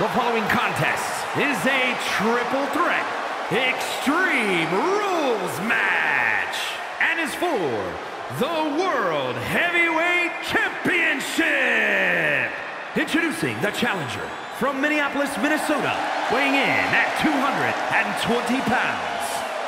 The following contest is a triple threat Extreme Rules match and is for the World Heavyweight Championship. Introducing the challenger from Minneapolis, Minnesota, weighing in at 220 pounds.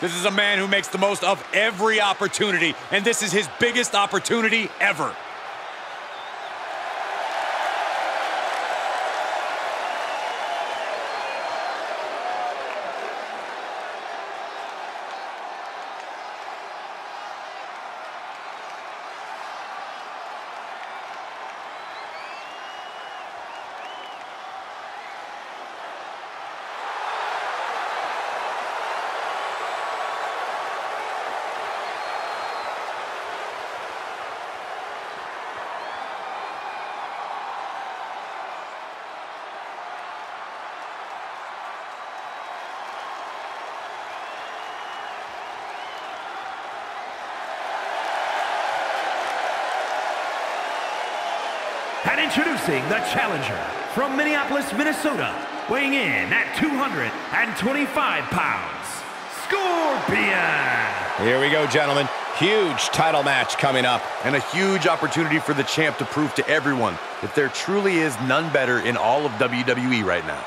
This is a man who makes the most of every opportunity, and this is his biggest opportunity ever. And introducing the challenger from Minneapolis, Minnesota, weighing in at 225 pounds, Scorpion. Here we go, gentlemen. Huge title match coming up. And a huge opportunity for the champ to prove to everyone that there truly is none better in all of WWE right now.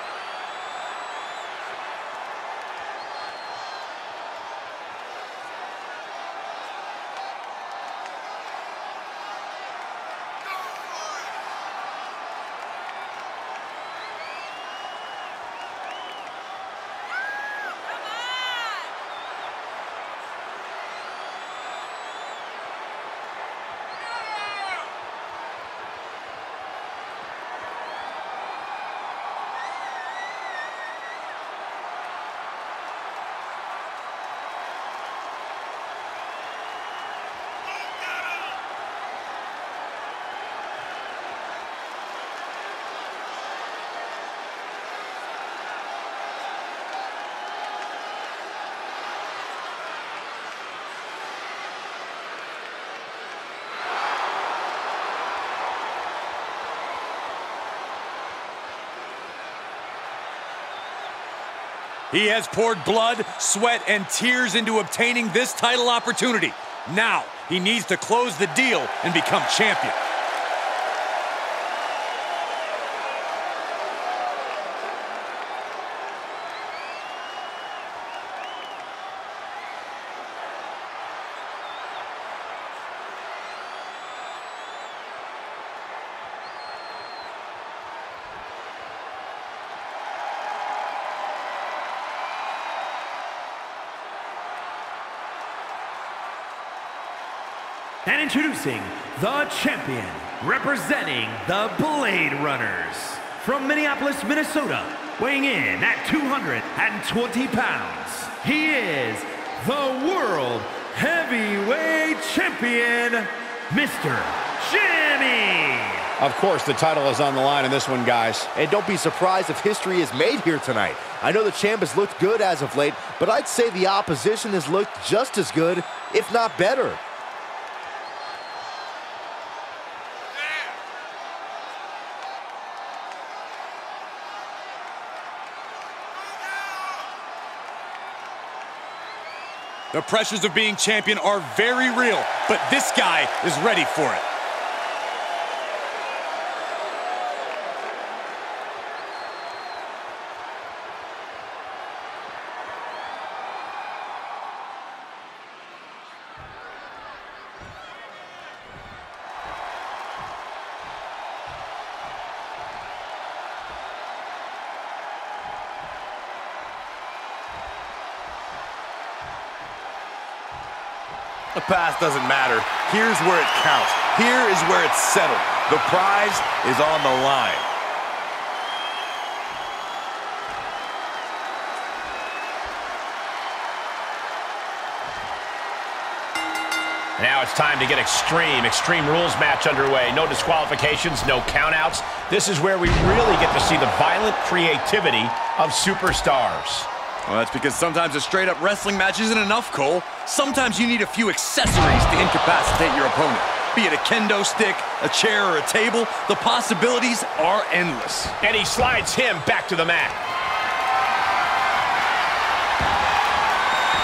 He has poured blood, sweat, and tears into obtaining this title opportunity. Now, he needs to close the deal and become champion. And introducing the champion, representing the Blade Runners, from Minneapolis, Minnesota, weighing in at 220 pounds. He is the World Heavyweight Champion, Mr. Jimmy. Of course, the title is on the line in this one, guys. And don't be surprised if history is made here tonight. I know the champ has looked good as of late, but I'd say the opposition has looked just as good, if not better. The pressures of being champion are very real, but this guy is ready for it. The past doesn't matter. Here's where it counts. Here is where it's settled. The prize is on the line. Now it's time to get Extreme. Extreme Rules match underway. No disqualifications, no countouts. This is where we really get to see the violent creativity of superstars. Well, that's because sometimes a straight-up wrestling match isn't enough, Cole. Sometimes you need a few accessories to incapacitate your opponent. Be it a kendo stick, a chair, or a table, the possibilities are endless. And he slides him back to the mat.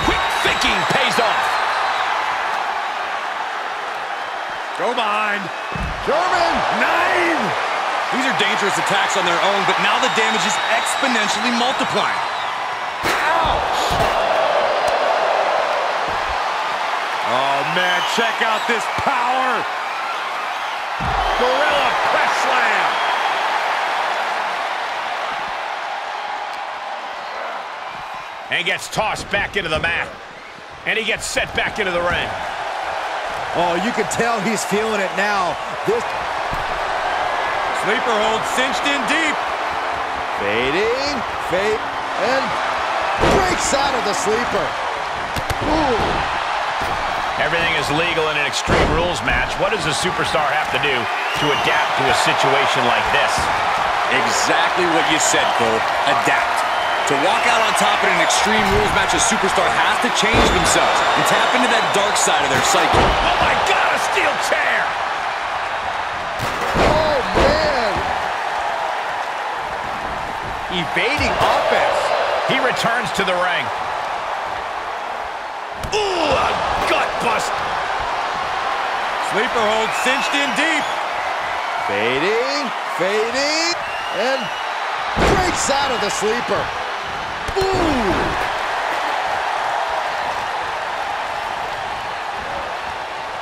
Quick thinking pays off. Go behind. German! Nine! These are dangerous attacks on their own, but now the damage is exponentially multiplying. Man, check out this power! Gorilla press slam! And gets tossed back into the mat. And he gets set back into the ring. Oh, you can tell he's feeling it now. This Sleeper hold cinched in deep. fading, fade, and breaks out of the sleeper. Ooh. Everything is legal in an Extreme Rules match. What does a superstar have to do to adapt to a situation like this? Exactly what you said, Cole. Adapt. To walk out on top in an Extreme Rules match, a superstar has to change themselves and tap into that dark side of their psyche. Oh my God, a steel chair! Oh, man. Evading offense. He returns to the ring. Ooh, a gut bust. Sleeper hold cinched in deep. Fading, fading, and breaks out of the sleeper. Ooh!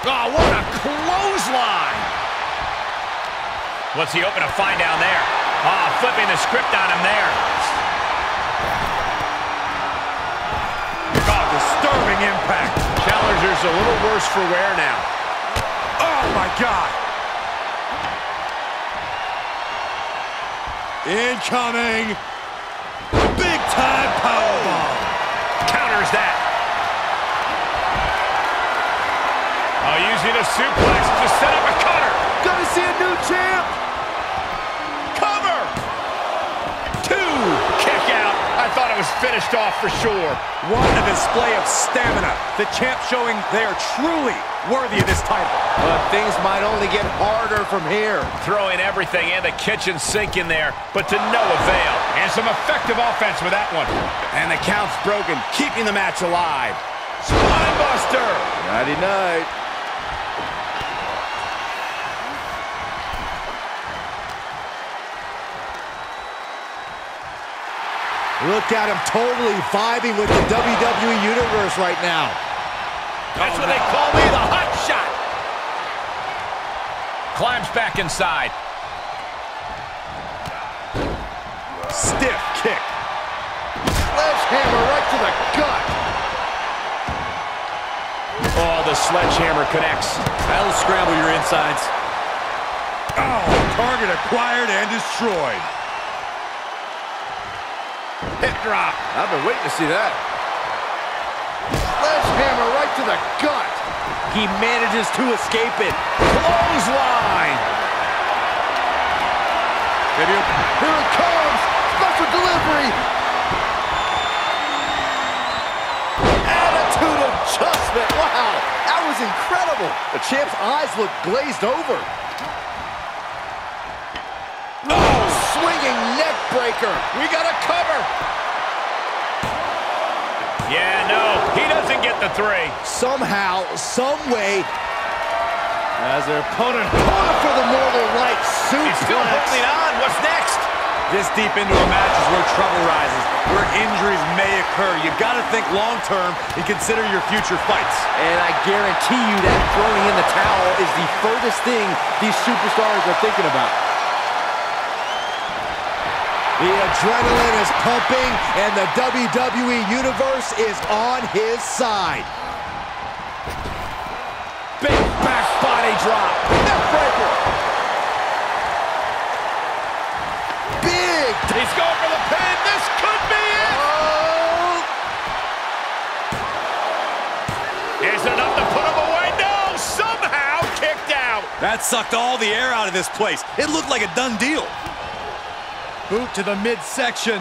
Oh, what a clothesline! What's he open to find down there? Ah, oh, flipping the script on him there. Oh, disturbing impact. Challenger's a little worse for wear now. Oh, my God. Incoming. Big time powerbomb. Counters that. Oh, using a suplex to set up a cutter. Gonna see a new champ! Was finished off for sure. What a display of stamina. The champ showing they are truly worthy of this title. But things might only get harder from here. Throwing everything and the kitchen sink in there, but to no avail. And some effective offense with that one. And the count's broken, keeping the match alive. Spinebuster. Nighty Look at him totally vibing with the WWE Universe right now. That's what they call me, the hot shot. Climbs back inside. Stiff kick. Sledgehammer right to the gut. Oh, the sledgehammer connects. That'll scramble your insides. Oh, target acquired and destroyed. Hip drop. I've been waiting to see that. Sledgehammer right to the gut. He manages to escape it. Clothesline. Here it comes. Special delivery. Attitude adjustment. Wow, that was incredible. The champ's eyes look glazed over. Oh, swinging neck breaker. We got a cover. Yeah, no, he doesn't get the three. Somehow, some way, as their opponent going for the Northern Lights suplex. He's still holding on. What's next? This deep into a match is where trouble rises, where injuries may occur. You've got to think long-term and consider your future fights. And I guarantee you that throwing in the towel is the furthest thing these superstars are thinking about. The adrenaline is pumping, and the WWE Universe is on his side. Big back body drop. Neckbreaker. Big. He's going for the pin. This could be it. Oh. Is it enough to put him away? No, somehow kicked out. That sucked all the air out of this place. It looked like a done deal. Boot to the midsection.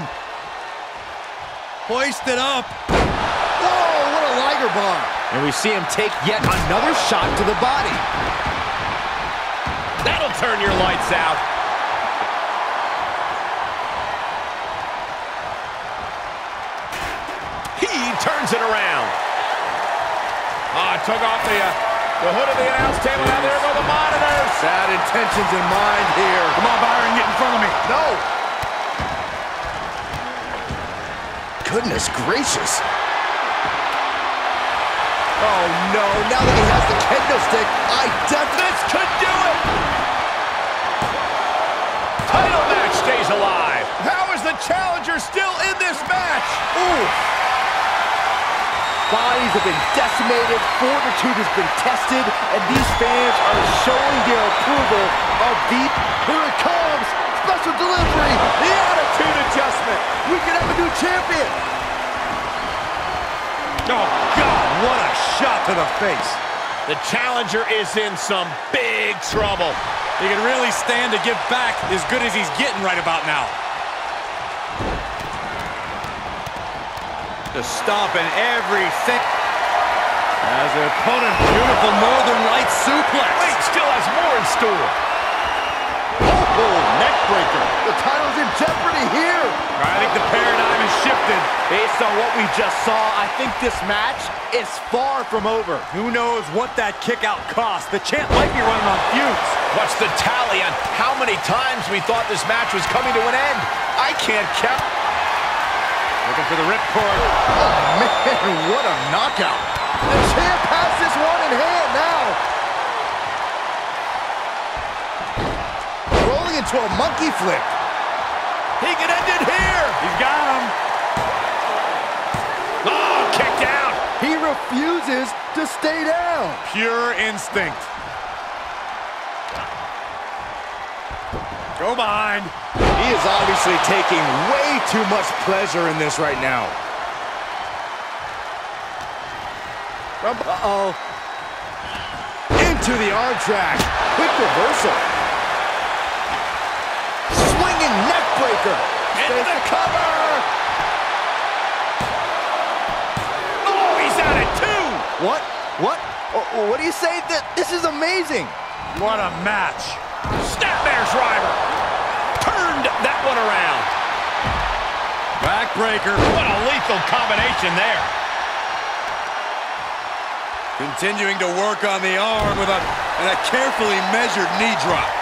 Hoist it up. Whoa, what a Liger bomb. And we see him take yet another shot to the body. That'll turn your lights out. He turns it around. Ah, took off the, uh, the hood of the announce table. Now there go the monitors. Bad intentions in mind here. Come on, Byron, get in front of me. No. Goodness gracious. Oh, no. Now that he has the kendo stick, I definitely... This could do it. Title match stays alive. How is the challenger still in this match? Ooh. Bodies have been decimated, fortitude has been tested, and these fans are showing their approval of Deep. Here it comes! Special delivery! The attitude adjustment! We can have a new champion! Oh, God, what a shot to the face. The challenger is in some big trouble. He can really stand to give back as good as he's getting right about now. Just stomping everything. As an opponent, beautiful Northern Lights suplex. Wait, still has more in store. Oh, neck breaker! The title's in here! I think the paradigm has shifted. Based on what we just saw, I think this match is far from over. Who knows what that kick out cost? The champ might be running on fumes. What's the tally on how many times we thought this match was coming to an end? I can't count. Looking for the ripcord. Oh, man, what a knockout! The champ has this one in hand now! Rolling into a monkey flip. He can end it here. He's got him. Oh, kicked out. He refuses to stay down. Pure instinct. Go behind. He is obviously taking way too much pleasure in this right now. Uh-oh. Into the arm drag. Quick reversal. Neck breaker. Into the cover. Oh, he's out at two. What? What? Oh, oh, What do you say? That This is amazing. What a match. Snapmare driver. Turned that one around. Backbreaker. What a lethal combination there. Continuing to work on the arm with a, and a carefully measured knee drop.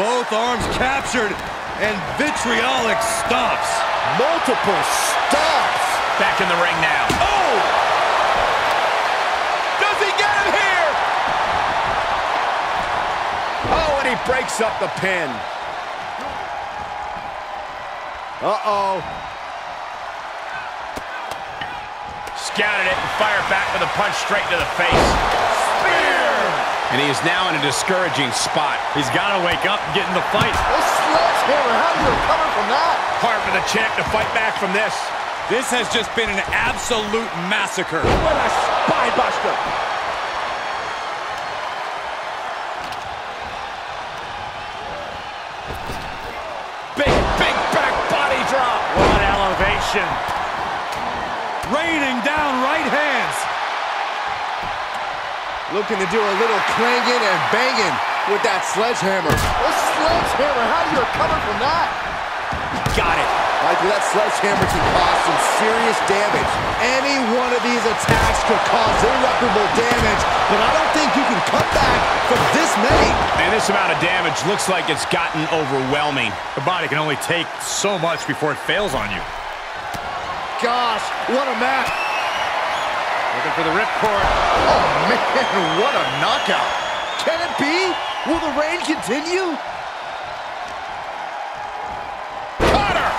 Both arms captured and vitriolic stomps. Multiple stops. Back in the ring now. Oh! Does he get him here? Oh, and he breaks up the pin. Uh-oh. Scouted it and fired back with a punch straight to the face. Spear! And he is now in a discouraging spot. He's got to wake up and get in the fight. A sledgehammer. How do you recover from that? Hard for the champ to fight back from this. This has just been an absolute massacre. What a spine Looking to do a little clanging and banging with that sledgehammer. A sledgehammer. How do you recover from that? Got it. Michael, that sledgehammer can cause some serious damage. Any one of these attacks could cause irreparable damage, but I don't think you can cut back from this many. And this amount of damage looks like it's gotten overwhelming. The body can only take so much before it fails on you. Gosh, what a match. Looking for the ripcord. Oh, man, what a knockout. Can it be? Will the reign continue? Connor,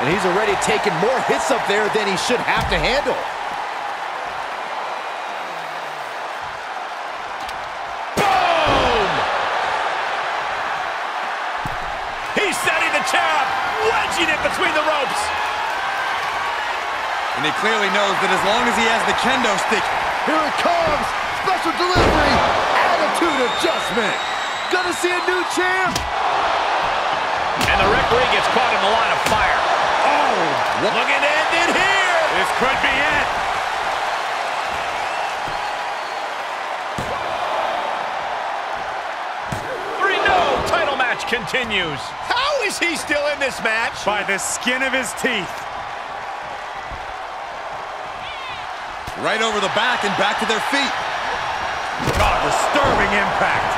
And he's already taken more hits up there than he should have to handle. Boom! He's setting the trap, wedging it between the ropes. And he clearly knows that as long as he has the kendo stick, here it comes. Special delivery, attitude adjustment. Gonna see a new champ. And the referee gets caught in the line of fire. Oh, looking to end it here. This could be it. Three no title match continues. How is he still in this match? By the skin of his teeth. Right over the back and back to their feet. God, disturbing impact.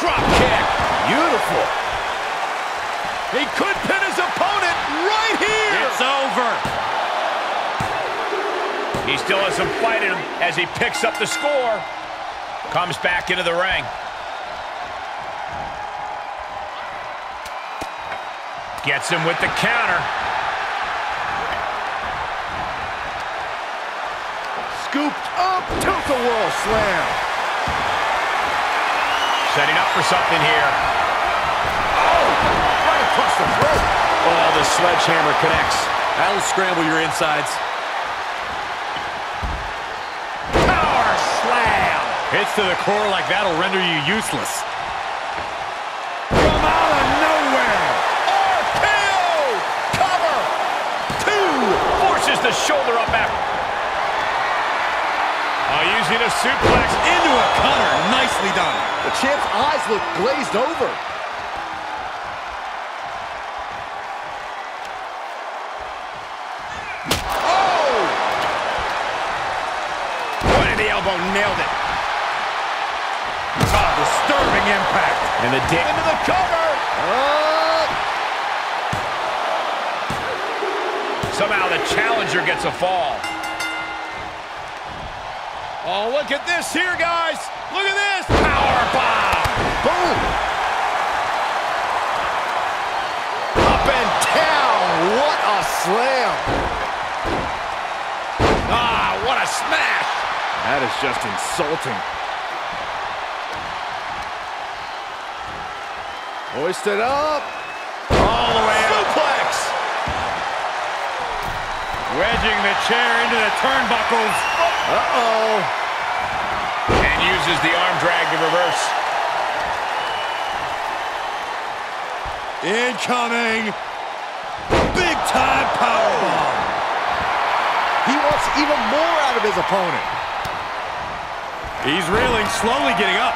Drop kick. Beautiful. He could pin his opponent right here. It's over. He still has some fight in him as he picks up the score. Comes back into the ring. Gets him with the counter. Scooped up, tilt-a-whirl slam. Setting up for something here. Oh, right across the throat. Oh, the sledgehammer connects. That'll scramble your insides. Power slam. Hits to the core like that'll render you useless. From out of nowhere. RKO. Cover. Two. Forces the shoulder up after. Oh, using a suplex Into a cutter. Nicely done. The champ's eyes look glazed over. Point of the elbow, nailed it. Ah, disturbing impact. And the dig into the cover. Up. Somehow the challenger gets a fall. Oh, look at this here, guys. Look at this. Power bomb. Boom. Up and down. What a slam. Ah, what a smash. That is just insulting. Hoisted up. All the way up. Suplex. Wedging the chair into the turnbuckles. Uh-oh. And uses the arm drag to reverse. Incoming. Big time powerbomb. He wants even more out of his opponent. He's reeling, slowly getting up.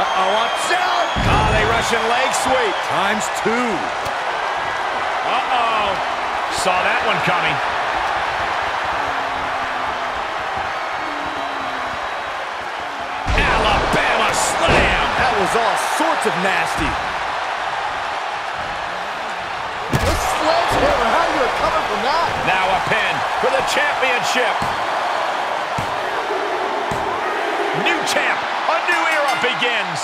Uh-oh, out. Ah, they Russian leg sweep. Times two. Uh-oh. Saw that one coming. Alabama slam. That was all sorts of nasty. The sledgehammer, how you recover from that? Now a pin for the championship. New champ. A new era begins.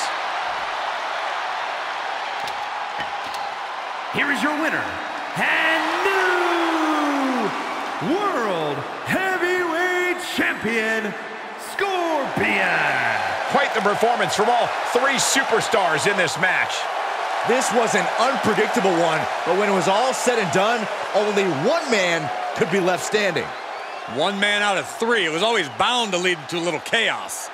Here is your winner and new World Heavyweight Champion, Scorpion. Quite the performance from all three superstars in this match. This was an unpredictable one, but when it was all said and done, only one man could be left standing. One man out of three. It was always bound to lead to a little chaos.